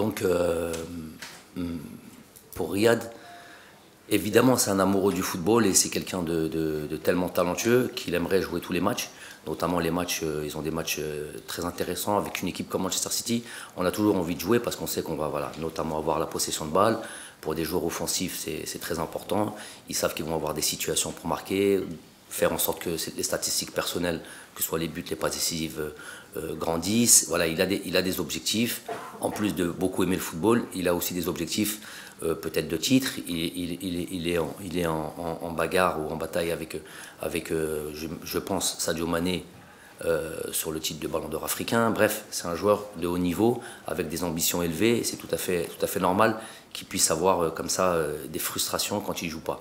Donc, euh, pour Riyad, évidemment, c'est un amoureux du football et c'est quelqu'un de, tellement talentueux qu'il aimerait jouer tous les matchs. Notamment les matchs, euh, ils ont des matchs euh, très intéressants avec une équipe comme Manchester City. On a toujours envie de jouer parce qu'on sait qu'on va voilà, notamment avoir la possession de balle. Pour des joueurs offensifs, c'est très important. Ils savent qu'ils vont avoir des situations pour marquer, faire en sorte que les statistiques personnelles, que ce soit les buts, les passes décisives, euh, grandissent. Voilà, il a, des, il a des objectifs. En plus de beaucoup aimer le football, il a aussi des objectifs euh, peut-être de titre. Il, il, il, est, en, il est en, en, bagarre ou en bataille avec, avec euh, je, je, pense, Sadio Mané sur le titre de Ballon d'Or africain. Bref, c'est un joueur de haut niveau avec des ambitions élevées. C'est tout à fait, tout à fait normal qu'il puisse avoir comme ça des frustrations quand il joue pas.